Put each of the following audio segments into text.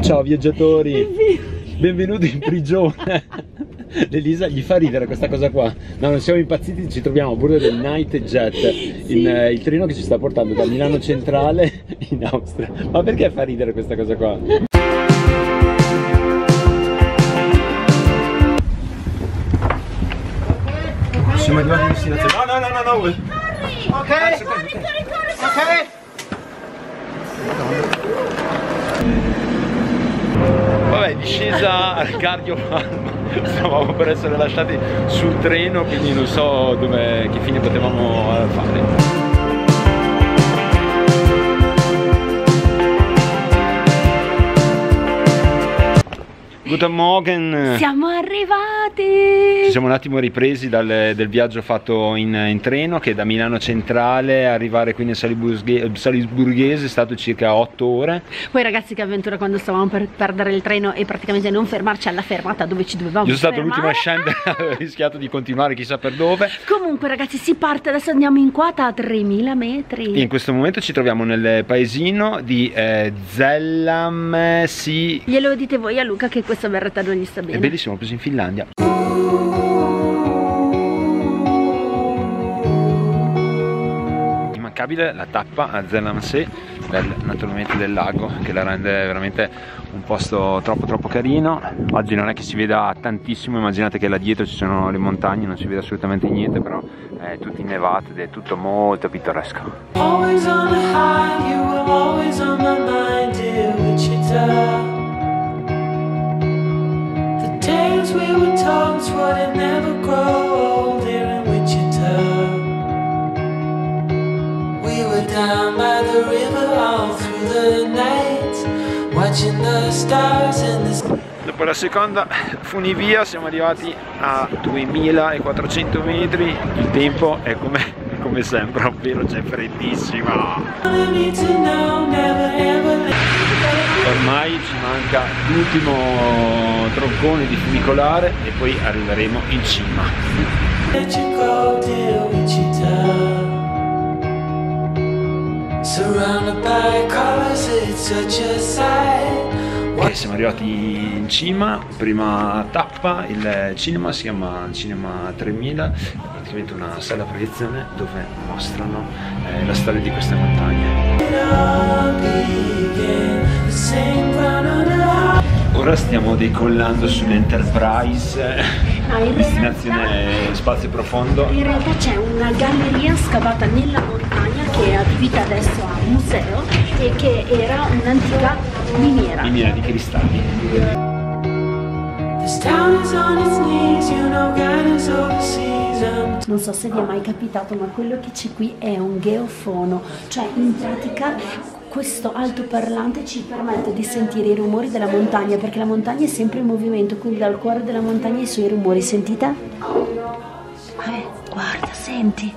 Ciao viaggiatori, benvenuti in prigione. L'Elisa gli fa ridere questa cosa qua. No, non siamo impazziti, ci troviamo a bordo del Night Jet, in, eh, il treno che ci sta portando da Milano Centrale in Austria. Ma perché fa ridere questa cosa qua? Siamo arrivati in destinazione. No, no, no, no, no. Ok, ok. Vabbè, discesa al cardiopalma. Stavamo per essere lasciati sul treno, quindi non so dove, che fine potevamo fare. Guten Morgen! Siamo arrivati! Ci siamo un attimo ripresi dal, del viaggio fatto in, in, treno che da Milano Centrale arrivare qui nel Salisburghe, Salisburghese è stato circa 8 ore. Poi ragazzi che avventura quando stavamo per perdere il treno e praticamente non fermarci alla fermata dove ci dovevamo Io sono stato l'ultimo a scendere, avevo rischiato di continuare chissà per dove. Comunque ragazzi si parte, adesso andiamo in quota a 3000 metri. In questo momento ci troviamo nel paesino di eh, Zellam, sì. Glielo dite voi a Luca che questo questa berretta non gli sta bene. È bellissimo, l'ho preso in Finlandia. Immancabile la tappa a Zellamsee, del, naturalmente del lago, che la rende veramente un posto troppo troppo carino. Oggi non è che si veda tantissimo, immaginate che là dietro ci sono le montagne, non si vede assolutamente niente, però è tutto innevato ed è tutto molto pittoresco. Dopo la seconda funivia siamo arrivati a 2400 metri, il tempo è come, come sempre, ovvero c'è freddissimo. Ormai ci manca l'ultimo troncone di funicolare e poi arriveremo in cima. Ok, siamo arrivati in cima, prima tappa, il cinema si chiama Cinema 3000, è praticamente una sala proiezione dove mostrano eh, la storia di queste montagne. Ora stiamo decollando sull'Enterprise, destinazione spazio profondo. In realtà c'è una galleria scavata nella montagna che è adibita adesso a museo e che era un'antica miniera. Miniera di cristalli. Non so se vi è mai capitato, ma quello che c'è qui è un geofono, cioè in pratica questo altoparlante ci permette di sentire i rumori della montagna perché la montagna è sempre in movimento, quindi dal cuore della montagna i suoi rumori, sentite? Eh, guarda, senti.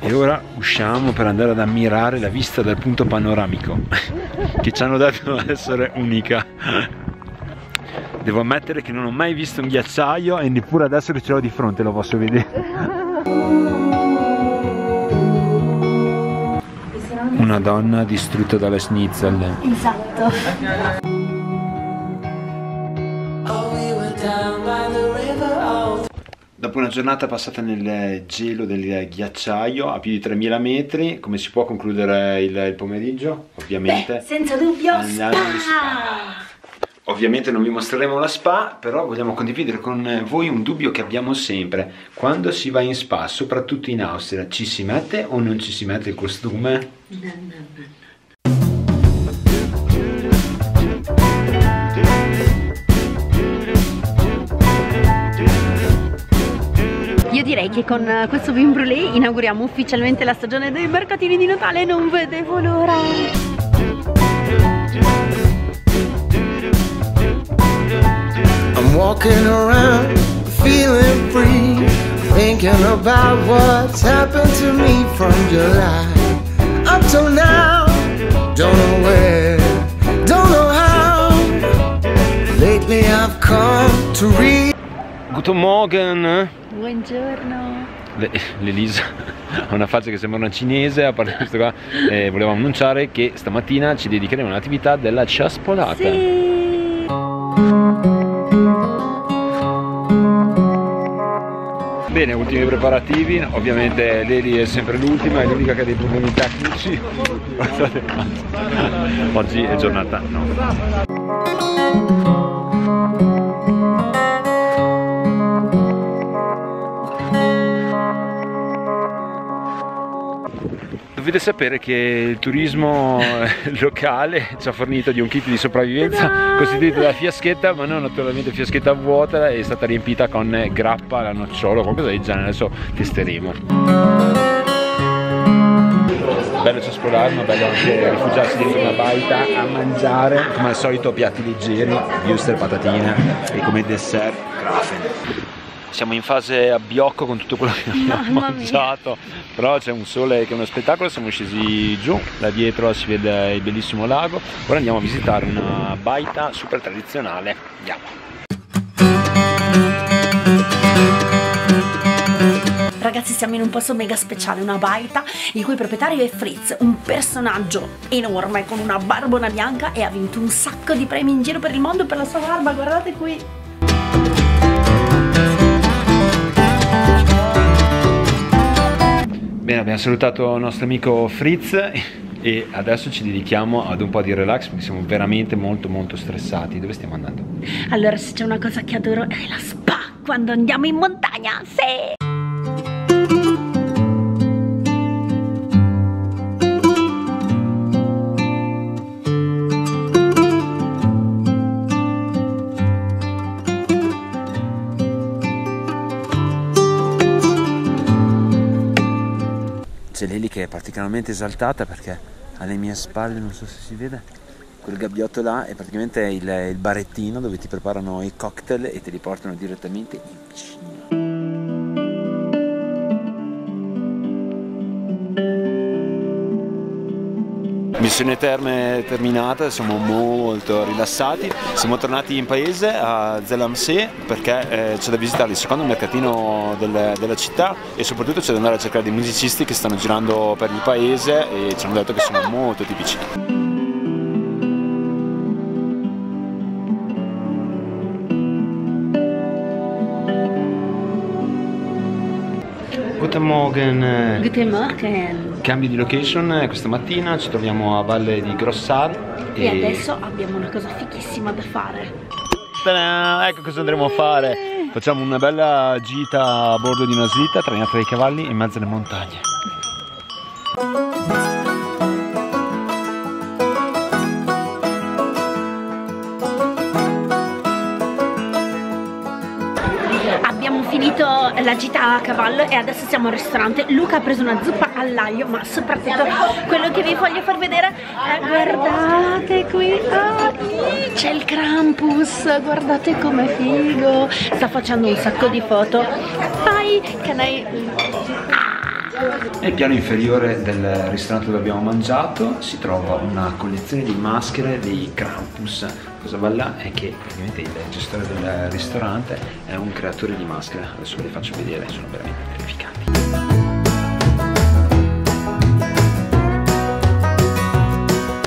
E ora usciamo per andare ad ammirare la vista dal punto panoramico che ci hanno detto essere unica. Devo ammettere che non ho mai visto un ghiacciaio e neppure adesso che ce l'ho di fronte lo posso vedere. Una donna distrutta dalle schnitzel. Esatto. Dopo una giornata passata nel gelo del ghiacciaio a più di 3000 metri, come si può concludere il, il pomeriggio? Ovviamente. Beh, senza dubbio, spa! Ovviamente non vi mostreremo la spa, però vogliamo condividere con voi un dubbio che abbiamo sempre. Quando si va in spa, soprattutto in Austria, ci si mette o non ci si mette il costume? Io direi che con questo vin brûlé inauguriamo ufficialmente la stagione dei mercatini di Natale, non vedevo l'ora! Walking around feeling free Thinking about what's happened to me from July Up till now, don't know where, don't know how. Lately I've come to read Guten Morgen Buongiorno. l'Elisa ha una faccia che sembra una cinese, a parte questo qua, eh, volevo annunciare che stamattina ci dedicheremo all'attività della ciaspolata. Sì. Bene, ultimi preparativi, ovviamente Leli è sempre l'ultima, è l'unica che ha dei problemi tecnici. Oggi è giornata no. Dovete sapere che il turismo locale ci ha fornito di un kit di sopravvivenza costituito da fiaschetta, ma non naturalmente fiaschetta vuota, è stata riempita con grappa, la nocciolo, qualcosa del genere, adesso testeremo. Bello ciascolare, ma bello anche rifugiarsi dentro una baita a mangiare, come al solito piatti leggeri, wuster, patatine e come dessert grafen siamo in fase a biocco con tutto quello che abbiamo mangiato però c'è un sole che è uno spettacolo siamo scesi giù da dietro si vede il bellissimo lago. Ora andiamo a visitare una baita super tradizionale. Andiamo. Ragazzi siamo in un posto mega speciale, una baita il cui proprietario è Fritz, un personaggio enorme con una barbona bianca e ha vinto un sacco di premi in giro per il mondo per la sua barba, guardate qui Bene, abbiamo salutato il nostro amico Fritz e adesso ci dedichiamo ad un po' di relax perché siamo veramente molto molto stressati. Dove stiamo andando? Allora, se c'è una cosa che adoro è la spa quando andiamo in montagna. Sì! Particolarmente esaltata perché alle mie spalle, non so se si vede, quel gabbiotto là è praticamente il, il barettino dove ti preparano i cocktail e te li portano direttamente in piscina. Missione terme terminata, siamo molto rilassati, siamo tornati in paese a Zelamsee perché eh, c'è da visitare il secondo mercatino del, della città e soprattutto c'è da andare a cercare dei musicisti che stanno girando per il paese e ci hanno detto che sono molto tipici. Guten Morgen. Guten Morgen. Cambio di location eh, questa mattina, ci troviamo a Valle di Grossar. E, e adesso abbiamo una cosa fichissima da fare. Ta-da! Ecco cosa andremo a fare. Facciamo una bella gita a bordo di una slitta trainata dai cavalli in mezzo alle montagne. Finito la gita a cavallo e adesso siamo al ristorante. Luca ha preso una zuppa all'aglio, ma soprattutto quello che vi voglio far vedere è guardate qui, oh, c'è il Krampus, guardate com'è figo. Sta facendo un sacco di foto. Vai, can I... Nel piano inferiore del ristorante dove abbiamo mangiato si trova una collezione di maschere dei Krampus. Cosa bella è che praticamente il gestore del ristorante è un creatore di maschere. Adesso ve le faccio vedere, sono veramente terrificanti.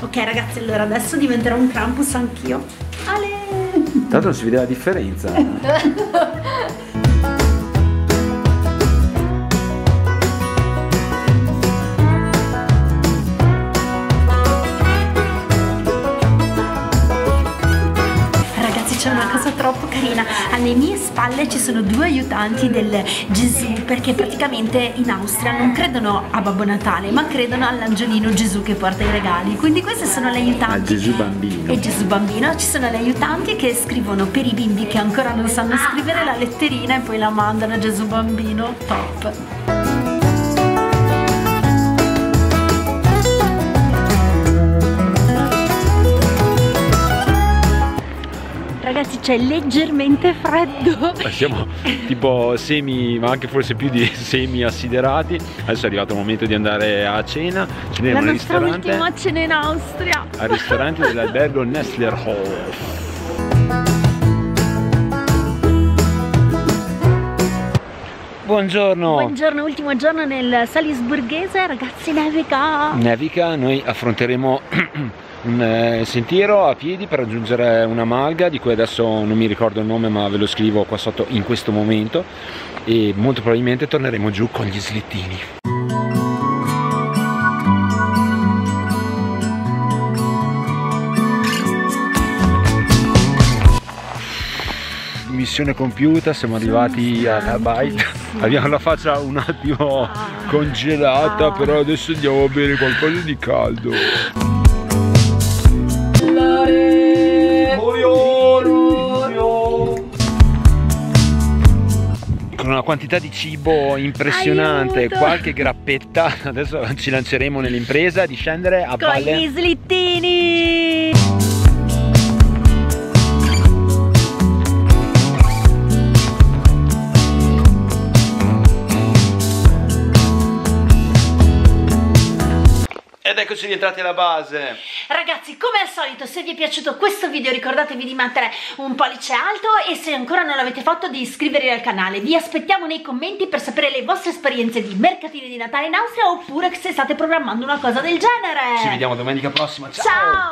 Ok ragazzi, allora adesso diventerò un Krampus anch'io. Ale! Tanto non si vede la differenza. troppo carina. Alle mie spalle ci sono due aiutanti del Gesù perché praticamente in Austria non credono a Babbo Natale ma credono all'angiolino Gesù che porta i regali. Quindi queste sono le aiutanti. A Gesù bambino. E Gesù bambino ci sono le aiutanti che scrivono per i bimbi che ancora non sanno scrivere la letterina e poi la mandano a Gesù bambino. Top c'è leggermente freddo. Siamo tipo semi ma anche forse più di semi assiderati adesso è arrivato il momento di andare a cena. Ceniamo la nostra ultima cena in Austria. Al ristorante dell'albergo Nestlerhof buongiorno. Buongiorno, ultimo giorno nel Salisburghese, ragazzi nevica. Nevica, noi affronteremo un eh, sentiero a piedi per raggiungere una malga di cui adesso non mi ricordo il nome ma ve lo scrivo qua sotto in questo momento e molto probabilmente torneremo giù con gli slittini. missione compiuta, siamo arrivati alla bite, abbiamo la faccia un attimo ah. congelata, ah. però adesso andiamo a bere qualcosa di caldo. Una quantità di cibo impressionante, Aiuto. qualche grappetta, adesso ci lanceremo nell'impresa di scendere a con valle. Con gli slittini! Eccoci rientrati alla base. Ragazzi, come al solito, se vi è piaciuto questo video ricordatevi di mettere un pollice alto e se ancora non l'avete fatto di iscrivervi al canale. Vi aspettiamo nei commenti per sapere le vostre esperienze di mercatini di Natale in Austria oppure se state programmando una cosa del genere. Ci vediamo domenica prossima. Ciao! Ciao!